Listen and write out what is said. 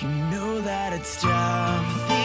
You know that it's tough.